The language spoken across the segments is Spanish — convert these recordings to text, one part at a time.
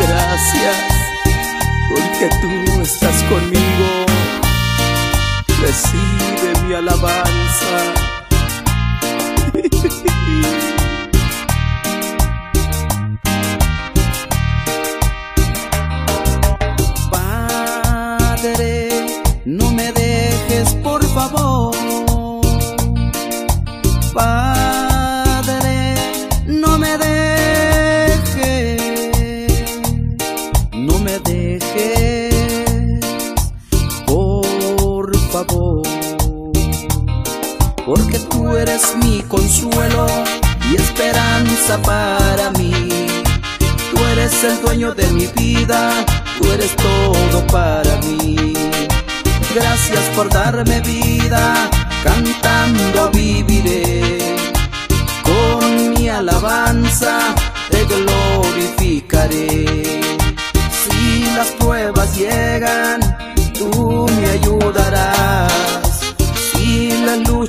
gracias, porque tú estás conmigo. Recibe mi alabanza. Padre, no me dejes por favor. Porque tú eres mi consuelo y esperanza para mí. Tú eres el dueño de mi vida, tú eres todo para mí. Gracias por darme vida, cantando viviré. Con mi alabanza te glorificaré. Si las pruebas llegan,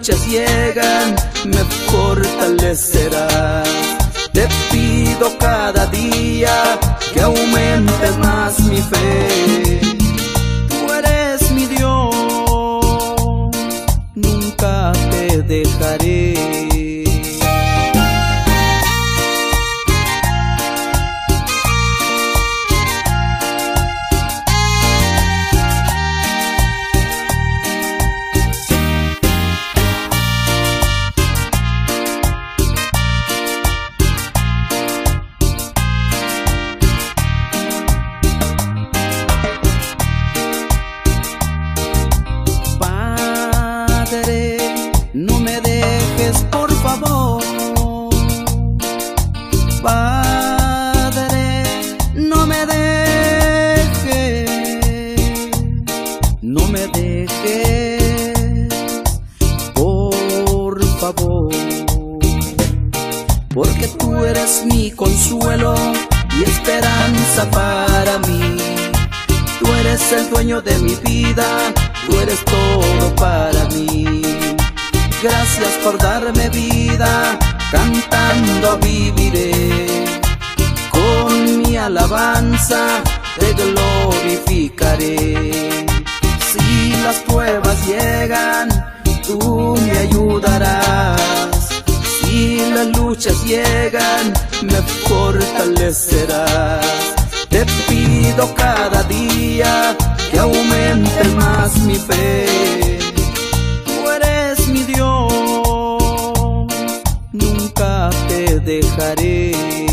luchas llegan, me fortalecerás. Te pido cada día que aumentes más mi fe. Me dejes, por favor. Porque tú eres mi consuelo y esperanza para mí. Tú eres el dueño de mi vida, tú eres todo para mí. Gracias por darme vida, cantando viviré. Con mi alabanza te glorificaré las pruebas llegan, tú me ayudarás. Si las luchas llegan, me fortalecerás. Te pido cada día que aumente más mi fe. Tú eres mi Dios, nunca te dejaré.